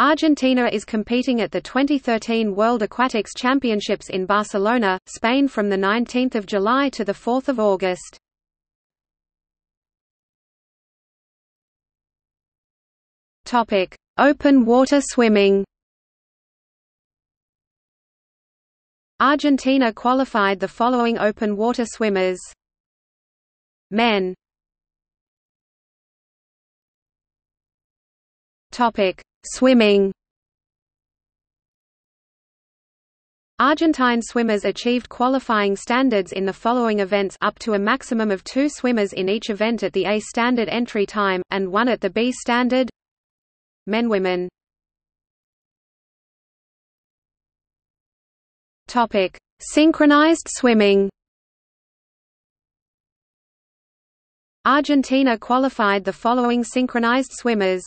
Argentina is competing at the 2013 World Aquatics Championships in Barcelona, Spain from 19 July to 4 August. Open water swimming. Argentina qualified the following open water swimmers. Men. Topic Swimming Argentine swimmers achieved qualifying standards in the following events up to a maximum of two swimmers in each event at the A standard entry time, and one at the B standard Men Women Topic: Synchronized swimming. Argentina qualified the following synchronized swimmers.